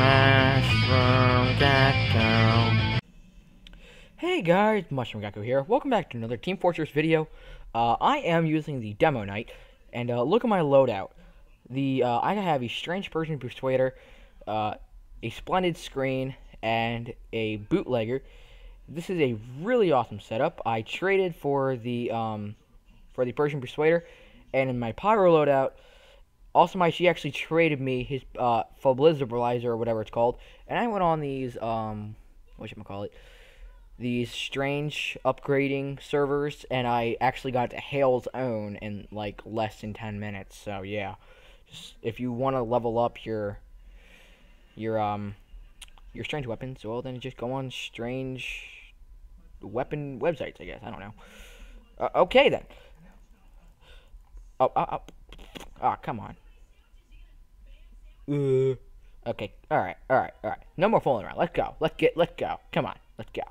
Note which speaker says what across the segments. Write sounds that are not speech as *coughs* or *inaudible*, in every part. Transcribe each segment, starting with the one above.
Speaker 1: Mushroom Gecko. Hey guys, Mushroom Gecko here. Welcome back to another Team Fortress video. Uh, I am using the Demo Knight, and uh, look at my loadout. The uh, I have a Strange Persian Persuader, uh, a Splendid Screen, and a Bootlegger. This is a really awesome setup. I traded for the um, for the Persian Persuader, and in my Pyro loadout, also my she actually traded me his uh Blizzardalizer or whatever it's called, and I went on these um what should I call it? These strange upgrading servers, and I actually got to Hale's own in like less than ten minutes. So yeah, just if you want to level up your your um your strange weapons, well then just go on strange weapon websites. I guess I don't know. Uh, okay then. Oh, oh, oh. Ah, oh, come on. Uh, okay, all right, all right, all right. No more fooling around. Let's go. Let's get. Let's go. Come on. Let's go.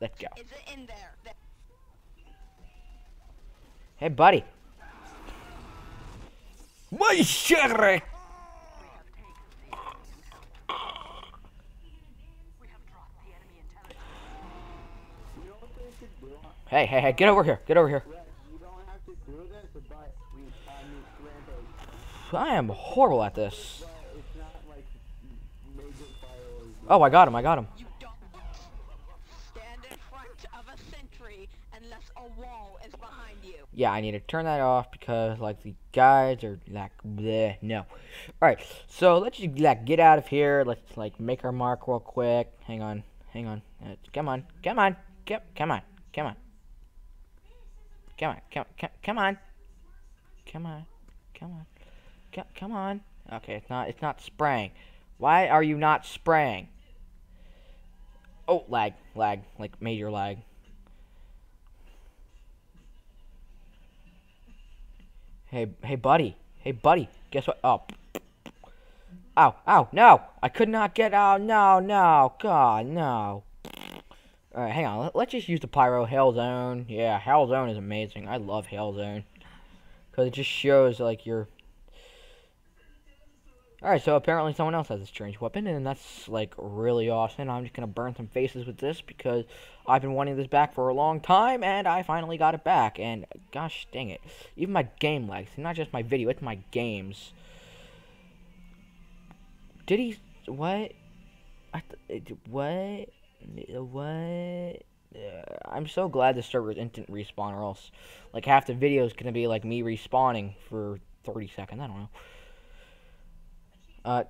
Speaker 1: Let's go.
Speaker 2: Is it in there?
Speaker 1: Hey, buddy. My sherry. Hey, hey, hey, get over here. Get over here. I am horrible at this. Oh, I got him, I got him.
Speaker 2: You don't stand in front of a sentry unless a wall is behind you.
Speaker 1: Yeah, I need to turn that off because, like, the guys are, like, bleh, no. Alright, so let's just, like, get out of here. Let's, like, make our mark real quick. Hang on, hang on. Uh, come on, come on, come, come on, come on. Come on, come, come, come on. Come on, come on. C come on. Okay, it's not, it's not spraying. Why are you not spraying? Oh, lag, lag, like major lag. Hey, hey, buddy. Hey, buddy. Guess what? Oh. Ow, ow, no! I could not get out. No, no, God, no. Alright, hang on. Let's just use the Pyro Hale's Own. Yeah, Hale's Own is amazing. I love Hale's Own. Because it just shows, like, your Alright, so apparently someone else has a strange weapon, and that's, like, really awesome. I'm just gonna burn some faces with this, because I've been wanting this back for a long time, and I finally got it back. And, gosh dang it. Even my game lags. Not just my video, it's my games. Did he... What? I what? What? Uh, I'm so glad the server is instant respawn, or else, like, half the video is gonna be, like, me respawning for 30 seconds. I don't know. Uh,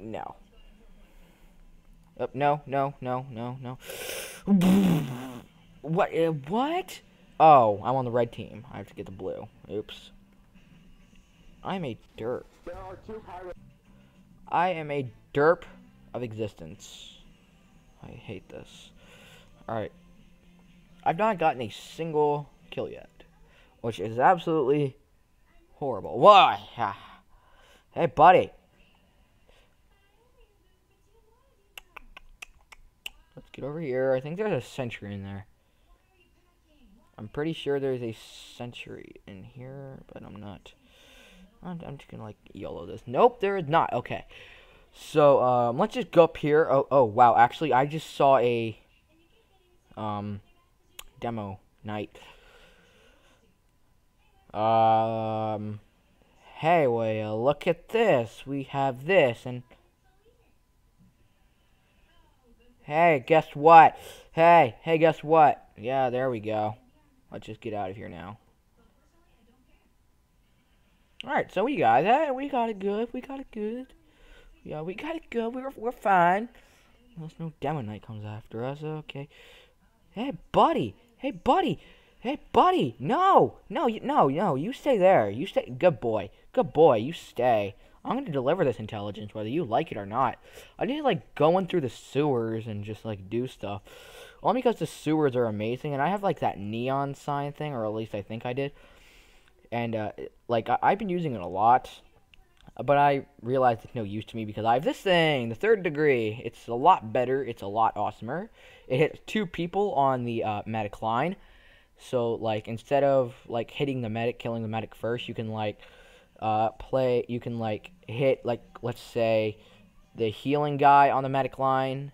Speaker 1: no. No, no, no, no, no. what? Uh, what? Oh, I'm on the red team. I have to get the blue. Oops. I'm a derp. I am a derp of existence. I hate this. Alright. I've not gotten a single kill yet. Which is absolutely horrible. Why? *laughs* Hey, buddy. Let's get over here. I think there's a sentry in there. I'm pretty sure there's a sentry in here, but I'm not. I'm, I'm just gonna like YOLO this. Nope, there is not. Okay. So, um, let's just go up here. Oh, oh, wow. Actually, I just saw a, um, demo knight. Um, hey, well, uh, look at this. We have this, and... Hey, guess what? Hey, hey, guess what? Yeah, there we go. Let's just get out of here now. Alright, so we got that. We got it good. We got it good. Yeah, we got it good. We're, we're fine. Unless no Demo Knight comes after us. Okay. Hey, buddy. Hey, buddy. Hey, buddy. No. No, you, no, no. You stay there. You stay. Good boy. Good boy, you stay. I'm going to deliver this intelligence, whether you like it or not. I need like, going through the sewers and just, like, do stuff. Only because the sewers are amazing, and I have, like, that neon sign thing, or at least I think I did. And, uh, like, I have been using it a lot, but I realized it's no use to me because I have this thing, the third degree. It's a lot better. It's a lot awesomer. It hits two people on the uh, medic line. So, like, instead of, like, hitting the medic, killing the medic first, you can, like uh, play. You can like hit like let's say the healing guy on the medic line,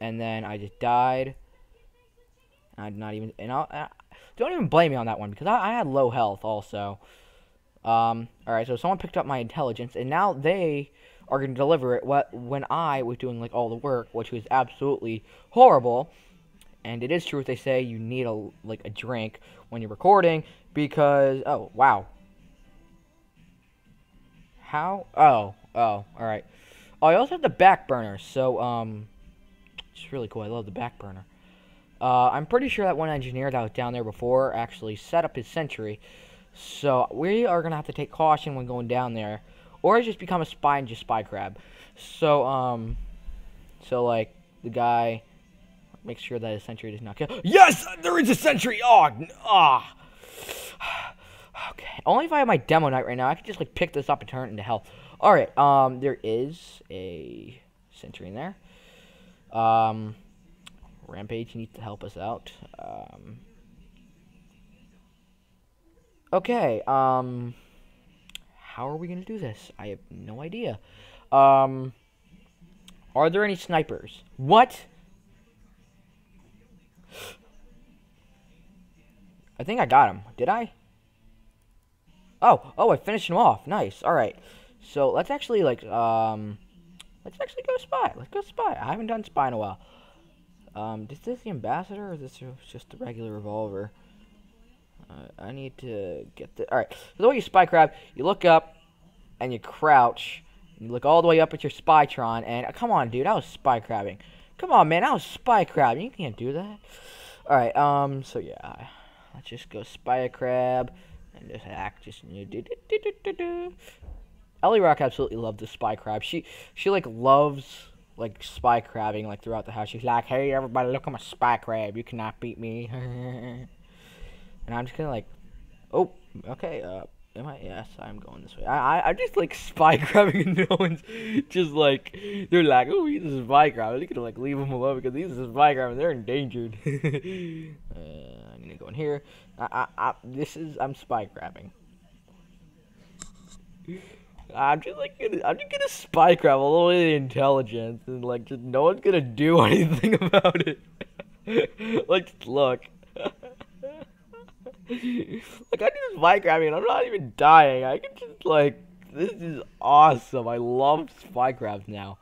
Speaker 1: and then I just died. I'm not even, and I'll, I, don't even blame me on that one because I, I had low health also. Um, all right, so someone picked up my intelligence, and now they are going to deliver it what when I was doing like all the work, which was absolutely horrible. And it is true what they say you need a like a drink when you're recording because oh wow. How? Oh, oh, all right. Oh, I also have the back burner, so um, it's really cool. I love the back burner. Uh, I'm pretty sure that one engineer that was down there before actually set up his sentry. So we are gonna have to take caution when going down there, or just become a spy and just spy crab. So um, so like the guy make sure that his sentry does not kill. Yes, there is a sentry. Oh, ah. Okay. Only if I have my demo knight right now, I can just like pick this up and turn it into health. All right. Um, there is a sentry in there. Um, Rampage needs to help us out. Um. Okay. Um. How are we gonna do this? I have no idea. Um. Are there any snipers? What? I think I got him. Did I? Oh, oh, I finished him off. Nice. All right. So let's actually like um, let's actually go spy. Let's go spy. I haven't done spy in a while. Um, is this the ambassador or is this just the regular revolver? Uh, I need to get the. All right. So the way you spy crab, you look up and you crouch. You look all the way up at your spytron, and uh, come on, dude, I was spy crabbing. Come on, man, I was spy crabbing. You can't do that. All right. Um. So yeah, let's just go spy a crab and just act just. Do, do, do. Ellie Rock absolutely loved the spy crab. She she like loves like spy crabbing like throughout the house. She's like, "Hey everybody, look at my spy crab. You cannot beat me." *laughs* and I'm just gonna like, oh, okay. Uh, am I? Yes, I'm going this way. I I I'm just like spy *laughs* crabbing, and no one's just like they're like, oh, he's a spy crab. They're gonna like leave him alone because he's a spy crab and they're endangered. *laughs* uh, To go in here. I, I, I this is I'm spy crabbing. I'm just like gonna, I'm just gonna spy crab a little bit of intelligence and like just no one's gonna do *laughs* anything about it. *laughs* like look. *laughs* like I do spy crabbing and I'm not even dying. I can just like this is awesome. I love spy crabs now.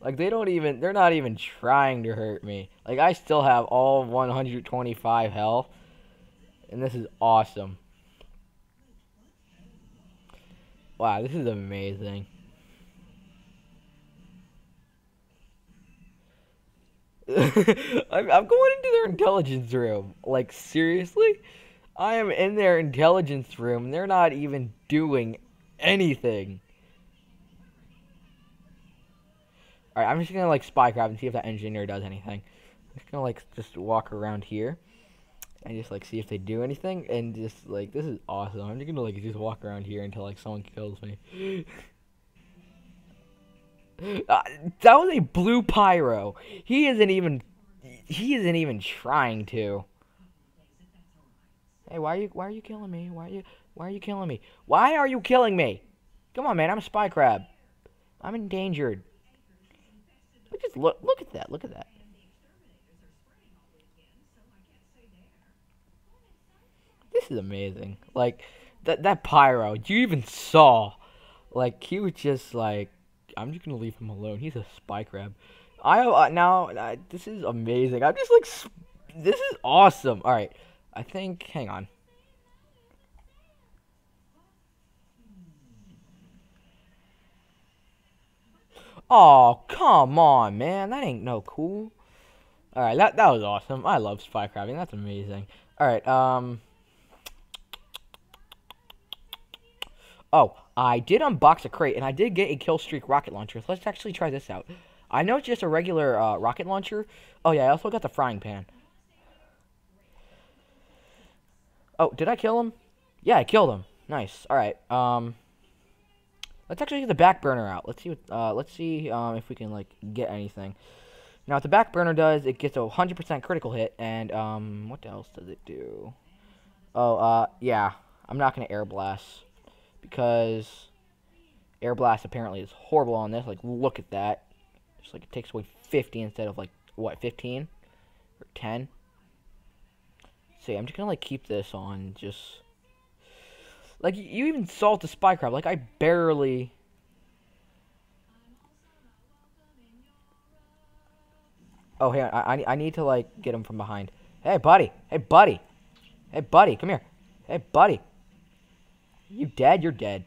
Speaker 1: Like they don't even they're not even trying to hurt me. Like I still have all 125 health. And this is awesome. Wow, this is amazing. *laughs* I'm, I'm going into their intelligence room. Like, seriously? I am in their intelligence room. They're not even doing anything. Alright, I'm just gonna, like, spy crab and see if that engineer does anything. I'm just gonna, like, just walk around here and just like see if they do anything and just like this is awesome. I'm just gonna like just walk around here until like someone kills me. uh, *laughs* that was a blue pyro. He isn't even he isn't even trying to. Hey, why are you why are you killing me? Why are you why are you killing me? Why are you killing me? Come on, man. I'm a spy crab. I'm endangered. Look at look look at that. Look at that. This is amazing. Like that that pyro, you even saw. Like he was just like, I'm just gonna leave him alone. He's a spy crab. I uh, now this is amazing. I'm just like, this is awesome. All right, I think. Hang on. Oh, come on, man. That ain't no cool. Alright, that, that was awesome. I love spy crabbing. That's amazing. Alright, um... Oh, I did unbox a crate, and I did get a kill streak rocket launcher. So let's actually try this out. I know it's just a regular uh, rocket launcher. Oh, yeah, I also got the frying pan. Oh, did I kill him? Yeah, I killed him. Nice. All right. Um, let's actually get the back burner out. Let's see what. Uh, let's see um, if we can like get anything. Now, what the back burner does, it gets a 100% critical hit, and um, what else does it do? Oh, uh, yeah. I'm not gonna air blast because air blast apparently is horrible on this. Like, look at that. It's like it takes away 50 instead of like what 15 or 10. See, I'm just gonna like keep this on just like you even saw the spy crab. Like I barely. Oh, hey, I, I need to like get him from behind. Hey, buddy. Hey, buddy. Hey, buddy. Come here. Hey, buddy. You dead? You're dead.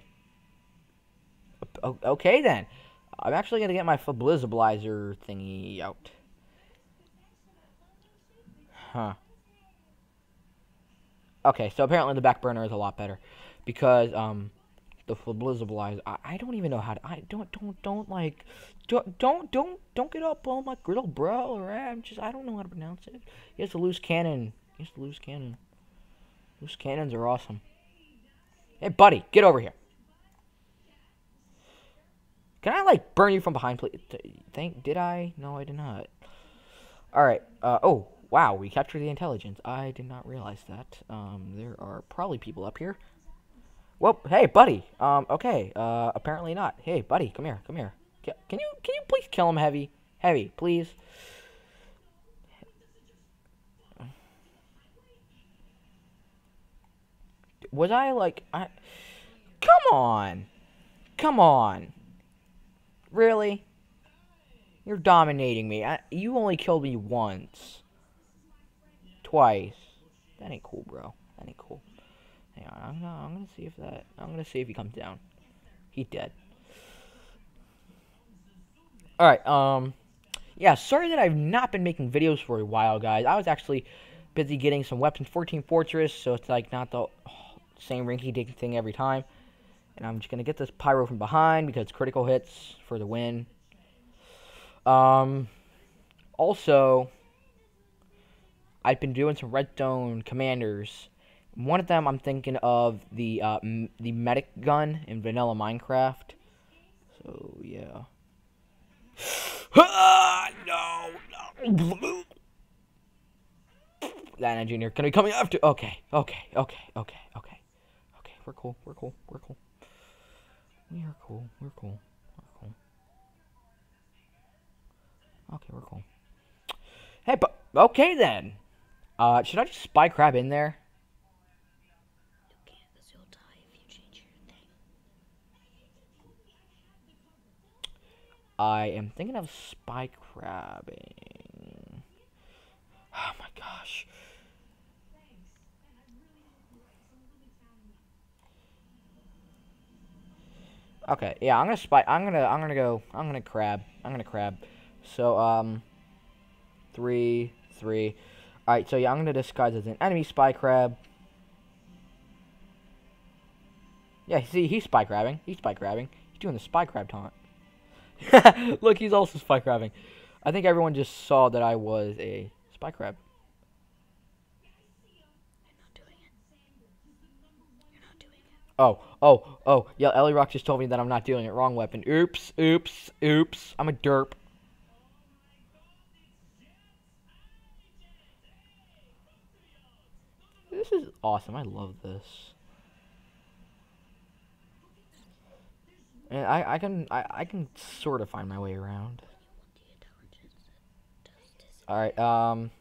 Speaker 1: O okay then. I'm actually gonna get my Fablizablizer thingy out. Huh. Okay, so apparently the back burner is a lot better because um the Fablizablizer I, I don't even know how to I don't don't don't like don't don't don't don't get up on my grill bro or I'm just I don't know how to pronounce it. He has a loose cannon. He has a loose cannon. Loose cannons are awesome. Hey buddy, get over here. Can I like burn you from behind please? Think did I? No, I did not. Alright, uh oh Wow, we captured the intelligence. I did not realize that. Um, there are probably people up here. Well, hey, buddy. Um, okay. Uh, apparently not. Hey, buddy, come here, come here. Can you, can you please kill him, Heavy? Heavy, please. Was I, like, I... Come on! Come on! Really? You're dominating me. I, you only killed me once twice. That ain't cool, bro. That ain't cool. Hang on, I'm gonna, I'm gonna see if that, I'm gonna see if he comes down. He's dead. Alright, um, yeah, sorry that I've not been making videos for a while, guys. I was actually busy getting some weapons for Team Fortress, so it's like not the oh, same rinky-dink thing every time. And I'm just gonna get this pyro from behind because critical hits for the win. Um, also, I've been doing some redstone commanders. One of them I'm thinking of the uh, the medic gun in vanilla Minecraft. So yeah. *sighs* no, no. That engineer gonna be coming after. Okay, okay, okay, okay, okay, okay. We're cool. We're cool. We're cool. We are cool. We're cool. We're cool. Okay, we're cool. Hey, but okay then. Uh, should I just spy crab in there?
Speaker 2: You can't, because you'll die if you change your thing.
Speaker 1: I am thinking of spy crabbing. Oh my gosh. Okay, yeah, I'm gonna spy. I'm gonna. I'm gonna go. I'm gonna crab. I'm gonna crab. So um, three, three. Alright, so yeah, I'm to disguise as an enemy spy crab. Yeah, see, he's spy crabbing. He's spy crabbing. He's doing the spy crab taunt. *laughs* Look, he's also spy crabbing. I think everyone just saw that I was a spy crab. Oh, oh, oh, yeah, Ellie Rock just told me that I'm not doing it. Wrong weapon. Oops, oops, oops. I'm a derp. This is awesome. I love this. And I, I can I, I can sort of find my way around. Alright, um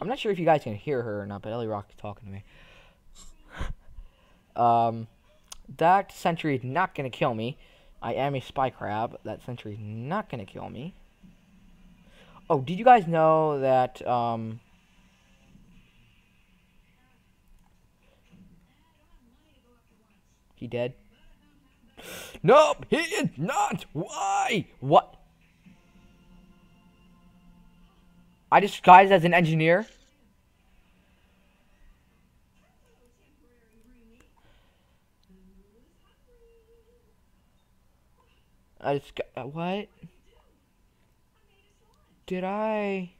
Speaker 1: I'm not sure if you guys can hear her or not, but Ellie Rock is talking to me. *laughs* um that sentry is not gonna kill me. I am a spy crab. That sentry is not gonna kill me. Oh, did you guys know that um He dead? Nope, he is not. Why? What? I disguised as an engineer. I just got, uh, what? Did I?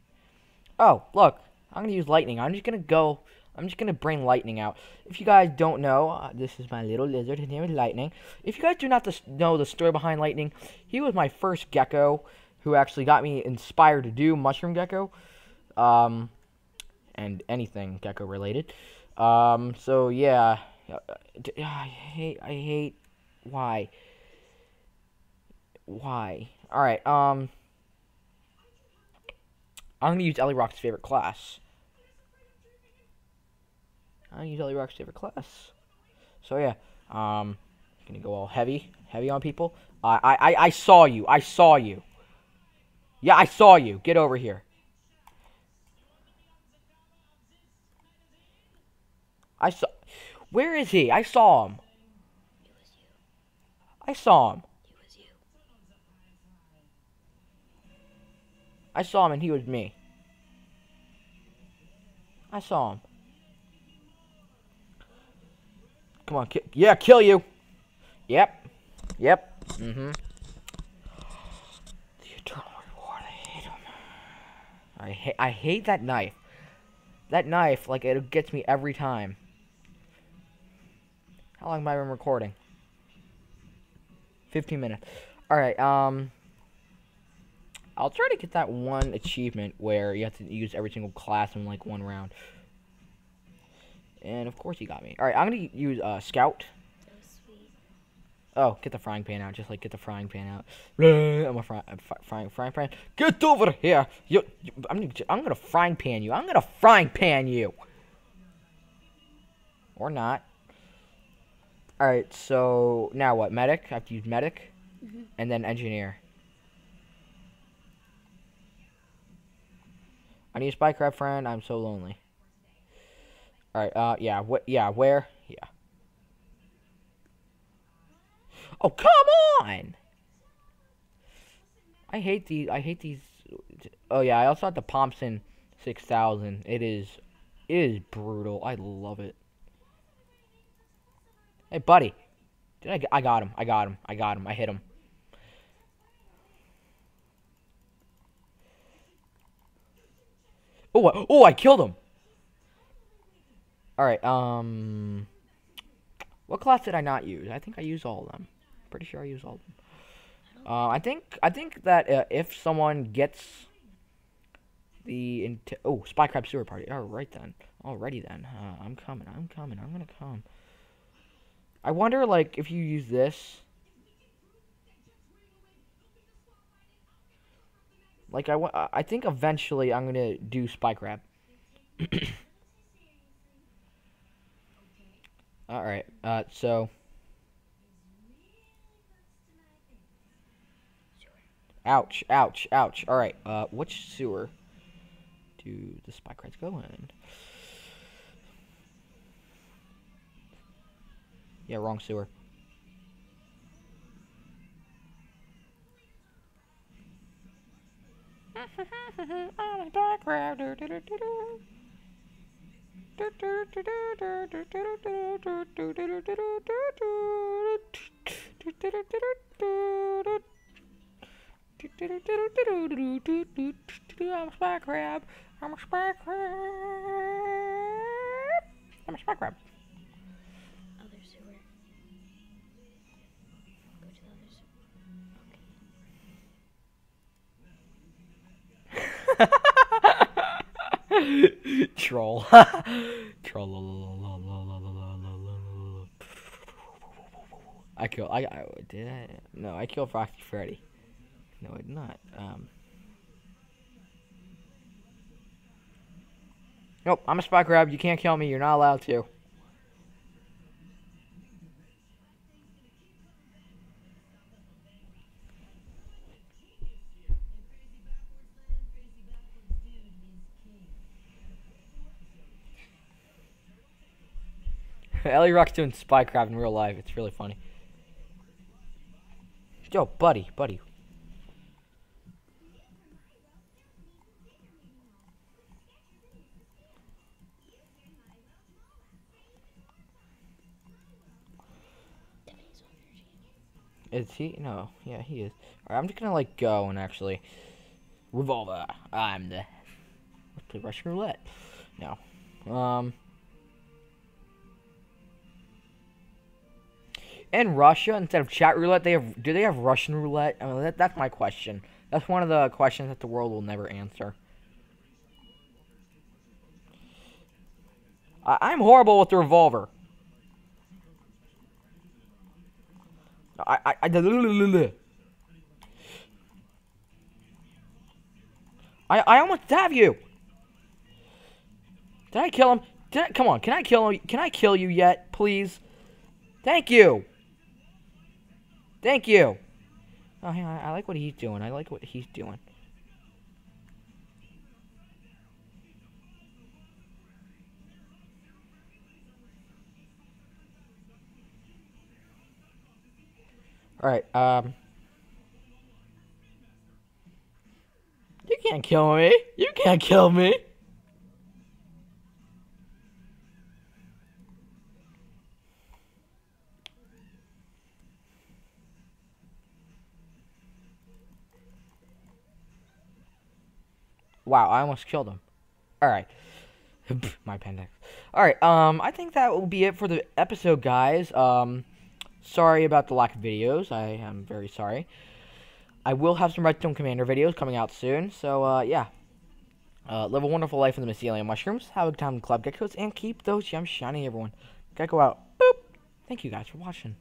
Speaker 1: Oh, look. I'm gonna use lightning. I'm just gonna go I'm just going to bring Lightning out. If you guys don't know, uh, this is my little lizard. His name is Lightning. If you guys do not know the story behind Lightning, he was my first gecko who actually got me inspired to do Mushroom Gecko. Um, and anything gecko related. Um, so yeah, Uh, I hate. I hate. Why? Why? All right. Um. I'm gonna use Ellie Rock's favorite class. Gonna use Ellie Rock's favorite class. So yeah. Um. Gonna go all heavy, heavy on people. I, I, I, I saw you. I saw you. Yeah, I saw you. Get over here. I saw. Where is he? I saw him. I saw him. I saw him and he was me. I saw him. Come on, ki yeah, kill you. Yep. Yep. Mm-hmm. The eternal reward. I hate him. I hate. I hate that knife. That knife, like it gets me every time. How long have I been recording? 15 minutes. Alright, um... I'll try to get that one achievement where you have to use every single class in, like, one round. And, of course, he got me. Alright, I'm gonna use, uh, Scout.
Speaker 3: That was sweet.
Speaker 1: Oh, get the frying pan out. Just, like, get the frying pan out. *laughs* I'm a fry, frying, frying pan. Get over here! You, you, I'm, gonna, I'm gonna frying pan you. I'm gonna frying pan you! Or not. Alright, so now what? Medic? I have to use medic.
Speaker 3: Mhm.
Speaker 1: And then engineer. I need a spy crab friend. I'm so lonely. Alright, uh, yeah, what, yeah, where? Yeah. Oh, come on! I hate these, I hate these, oh yeah, I also have the Thompson 6000. It is, it is brutal. I love it. Hey, buddy. Did I, I got him. I got him. I got him. I hit him. Oh, oh, I killed him. All right. Um, what class did I not use? I think I used all of them. Pretty sure I used all of them. Uh, I think I think that uh, if someone gets the int- oh spy crab sewer party. All right then. Alrighty then. Uh, I'm coming. I'm coming. I'm gonna come. I wonder, like, if you use this. Like, I, I think eventually I'm gonna do Spy Crab. *coughs* Alright, uh, so. Ouch, ouch, ouch. Alright, uh, which sewer do the Spy Crabs go in? Yeah, wrong sewer. *laughs* I'm a spy crab. I'm a spy crab. I'm a spy crab.
Speaker 3: Other sewer. Go to the other sewer. *laughs*
Speaker 1: Troll. *laughs* Troll. I kill. I, I did. I no. I killed Frosty Freddy. No, I did not. Um. Nope. I'm a spy crab. You can't kill me. You're not allowed to. *laughs* Ellie Rock's doing spy crab in real life. It's really funny. Yo, buddy, buddy. Is he? No. Yeah, he is. Alright, I'm just gonna like go and actually revolver. I'm the. Let's play Russian roulette. No. Um. In Russia, instead of chat roulette, they have. Do they have Russian roulette? I mean, that, that's my question. That's one of the questions that the world will never answer. I'm horrible with the revolver. I, I, I, I, I almost have you. Did I kill him? I, come on, can I kill him? Can I kill you yet, please? Thank you. Thank you. Oh, yeah, I, I like what he's doing. I like what he's doing. Alright, um... You can't kill me. You can't kill me. Wow, I almost killed him. Alright. *laughs* My appendix. Alright, um, I think that will be it for the episode, guys. Um, sorry about the lack of videos. I am very sorry. I will have some Redstone Commander videos coming out soon, so, uh, yeah. Uh, live a wonderful life in the mycelium mushrooms, have a good time in Club Geckos, and keep those gems shining, everyone. Gecko out. Boop! Thank you guys for watching.